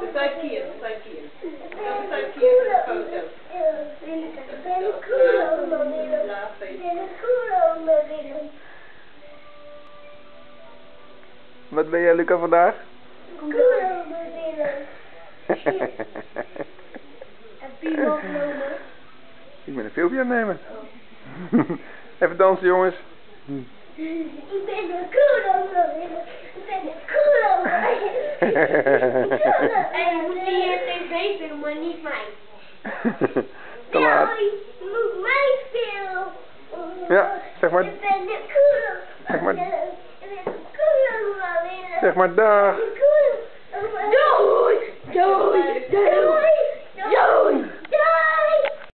We zijn Kier, we zijn Kier. Ja, we zijn Kier voor de foto. Ja, feest. Wat ben jij, Luca, vandaag? Ik ben een filmpje aan het nemen. Even dansen, jongens. Ik ben een koelomer. Ik ben een koelomer. En je moet die tv filmen, maar niet mij. Te laat. Moet mij filmen. Ja, zeg maar- Ik ben een koelomer. Zeg maar- een. Zeg maar dag.